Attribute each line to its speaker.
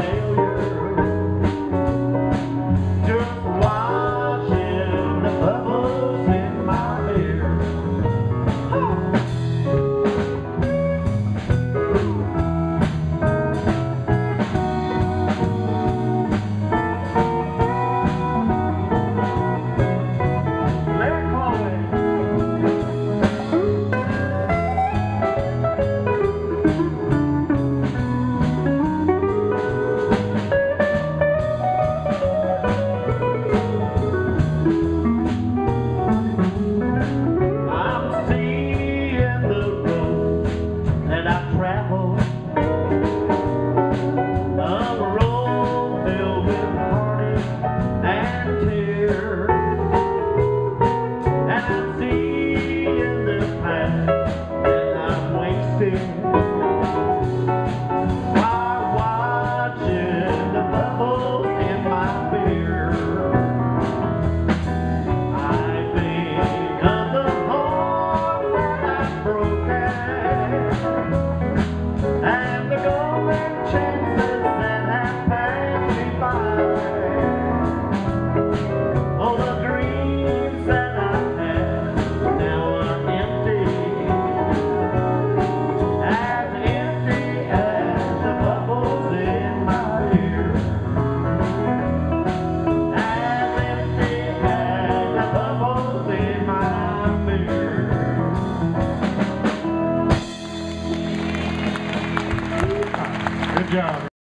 Speaker 1: failure. Job.